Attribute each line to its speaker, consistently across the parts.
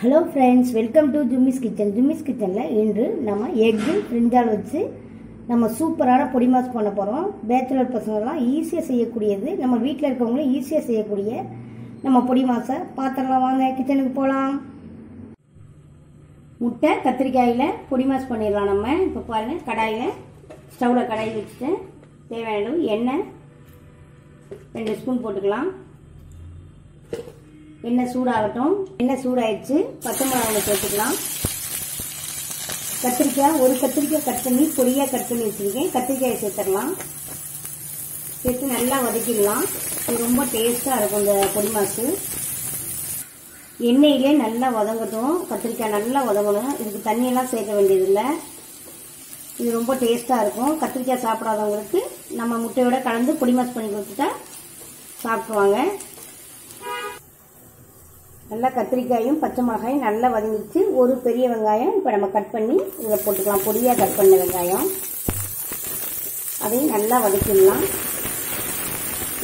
Speaker 1: Hello friends welcome to Jummy's kitchen Jummy's கிச்சனில் இன்று நம்ம எக்கு பிரிஞ்சால் வச்சு நம்ம சூப்பரான பொடி மாஸ் பண்ண போகிறோம் பேச்சுலர் பசங்கள்லாம் ஈஸியாக செய்யக்கூடியது நம்ம வீட்டில் இருக்கவங்களும் ஈஸியாக செய்யக்கூடிய நம்ம பொடி மாசை பாத்திரலாம் வாங்க கிச்சனுக்கு போகலாம் முட்டை கத்திரிக்காயில் பொடி மாஸ் பண்ணிடலாம் நம்ம. இப்போ பாருங்கள் கடாயில் ஸ்டவ்வில் கடாய் வச்சுட்டு தேவையான எண்ணெய் ரெண்டு ஸ்பூன் போட்டுக்கலாம். எண்ணெய் சூடாகட்டும். எண்ணெய் சூடாயிடுச்சு. பச்சை மிளகாய் சேர்த்துக்கலாம். கத்திரிக்காய் ஒரு கத்திரிக்காய் கட் பண்ணி பொடியாக கட் பண்ணி வச்சுருக்கேன். கத்திரிக்காயை சேர்த்துடலாம். சேர்த்து நல்லா வதக்கிடலாம். இது ரொம்ப டேஸ்ட்டாக இருக்கும் இந்த பொடி மாசு எண்ணெயிலே நல்லா வதங்கட்டும். கத்திரிக்காய் நல்லா வதங்கணும். இதுக்கு தண்ணியெல்லாம் சேர்க்க வேண்டியதில்லை. இது ரொம்ப டேஸ்ட்டாக இருக்கும். கத்திரிக்காய் சாப்பிடாதவங்களுக்கு நம்ம முட்டையோட கலந்து பொடி மாஸ் பண்ணி கொடுத்துட்டா சாப்பிடுவாங்க நல்லா கத்திரிக்காயும் பச்சை மிளகாயும் நல்லா வதங்கிச்சு. ஒரு பெரிய வெங்காயம் இப்போ நம்ம கட் பண்ணி இதில் போட்டுக்கலாம். பொடியாக கட் பண்ண வெங்காயம். அதையும் நல்லா வதக்கிடலாம்.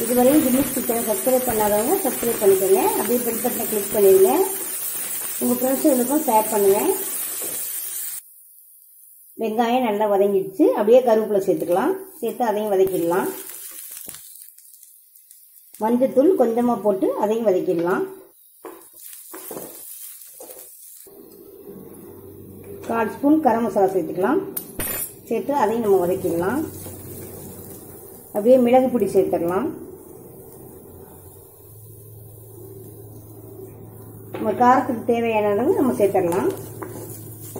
Speaker 1: இதுவரையும் ஜிம்மிஸ் கிச்சனை சப்ஸ்கிரைப் பண்ணாதவங்க சப்ஸ்கிரைப் பண்ணிக்கோங்க. அப்படியே பெல் பட்டனை கிளிக் பண்ணிடுங்க. உங்கள் ஃப்ரெண்ட்ஸுகளுக்கும் ஷேர் பண்ணுங்கள் வெங்காயம் நல்லா வதங்கிடுச்சு. அப்படியே கருவேப்பிலை சேர்த்துக்கலாம். சேர்த்து அதையும் வதக்கிடலாம். மஞ்சத்தூள் கொஞ்சமாக போட்டு அதையும் வதக்கிடலாம். கால் ஸ்பூன் கரம் மசாலா சேர்த்துக்கலாம். சேர்த்து அதையும் நம்ம வதக்கிடலாம். அப்படியே மிளகு பொடி சேர்த்துடலாம். நம்ம காரத்துக்கு தேவையான அளவு நம்ம சேர்த்துடலாம்.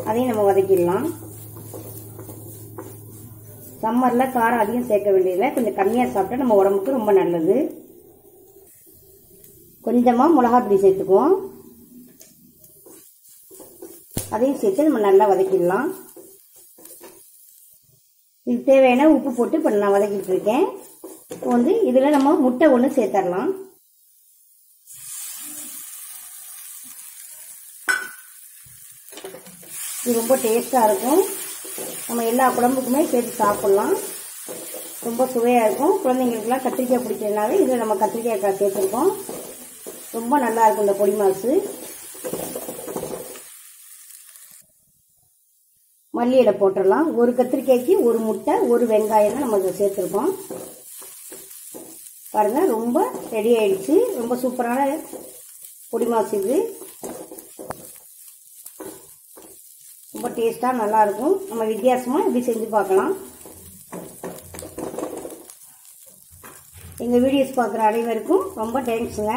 Speaker 1: அதையும் நம்ம வதக்கிடலாம். சம்மரில் காரம் அதிகம் சேர்க்க வேண்டியதில்லை. கொஞ்சம் கம்மியாக சாப்பிட்டா நம்ம உடம்புக்கு ரொம்ப நல்லது. கொஞ்சமாக மிளகா பொடி சேர்த்துக்குவோம். அதையும் சேர்த்து நம்ம நல்லா வதக்கிடலாம். இது தேவையான உப்பு போட்டு இப்போ நான் வதக்கிட்டு இருக்கேன். இப்போ வந்து இதில் நம்ம முட்டை ஒன்று சேர்த்துடலாம் இது ரொம்ப டேஸ்ட்டாக இருக்கும். நம்ம எல்லா குழம்புக்குமே சேர்த்து சாப்பிட்லாம். ரொம்ப சுவையாக இருக்கும். குழந்தைங்களுக்குலாம் கத்திரிக்காய் பிடிச்சதுனால இதில் நம்ம கத்திரிக்காய் சேர்த்துருக்கோம். ரொம்ப நல்லா இருக்கும் இந்த பொடி மாசு மல்லி இலை போட்டுடலாம் ஒரு கத்திரிக்காய்க்கு ஒரு முட்டை ஒரு வெங்காயம் தான் நம்ம இதை சேர்த்துருக்கோம். பாருங்கள் ரொம்ப ரெடி ஆயிடுச்சு. ரொம்ப சூப்பரான பொடி மாசு இது. ரொம்ப டேஸ்ட்டாக நல்லாயிருக்கும் நம்ம வித்தியாசமாக இப்படி செஞ்சு பார்க்கலாம். எங்கள் வீடியோஸ் பார்க்குற அனைவருக்கும் ரொம்ப தேங்க்ஸுங்க